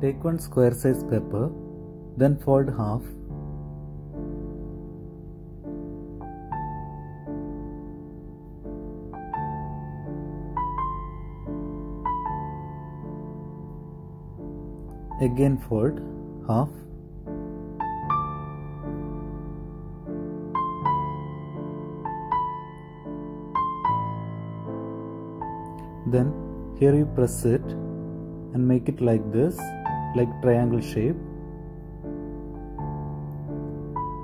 Take one square size paper, then fold half. Again fold half. Then here you press it and make it like this like triangle shape.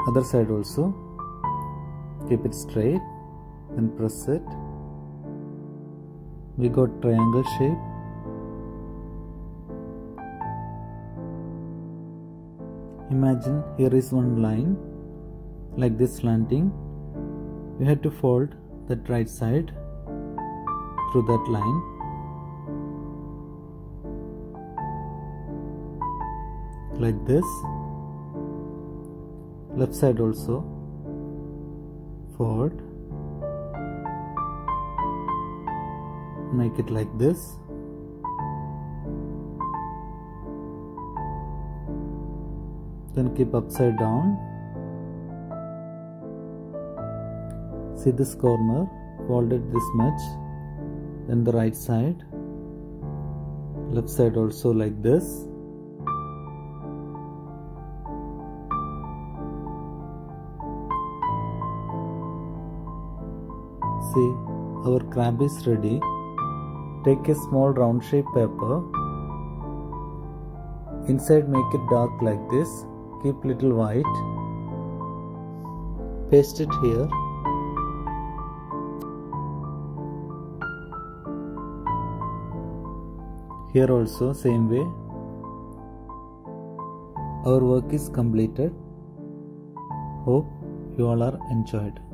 Other side also. Keep it straight and press it. We got triangle shape. Imagine here is one line like this slanting. You have to fold that right side through that line like this. Left side also. Forward. Make it like this. Then keep upside down. See this corner? Folded this much. Then the right side. Left side also like this see our crab is ready. Take a small round shape paper. Inside make it dark like this. Keep little white. Paste it here. Here also same way. Our work is completed. Hope you all are enjoyed